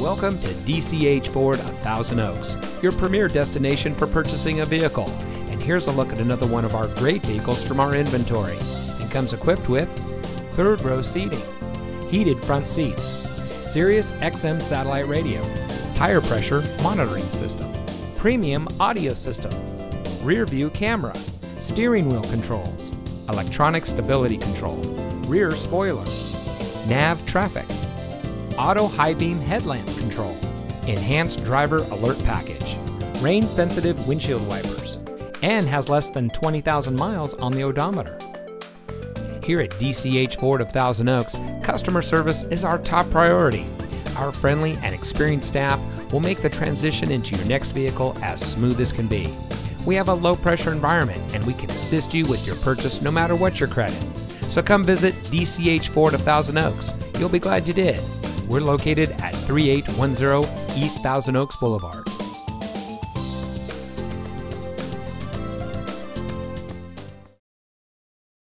Welcome to DCH Ford of Thousand Oaks, your premier destination for purchasing a vehicle. And here's a look at another one of our great vehicles from our inventory. It comes equipped with third row seating, heated front seats, Sirius XM satellite radio, tire pressure monitoring system, premium audio system, rear view camera, steering wheel controls, electronic stability control, rear spoiler, nav traffic, auto high beam headlamp control, enhanced driver alert package, rain sensitive windshield wipers, and has less than 20,000 miles on the odometer. Here at DCH Ford of Thousand Oaks, customer service is our top priority. Our friendly and experienced staff will make the transition into your next vehicle as smooth as can be. We have a low pressure environment and we can assist you with your purchase no matter what your credit. So come visit DCH Ford of Thousand Oaks. You'll be glad you did. We're located at 3810 East Thousand Oaks Boulevard.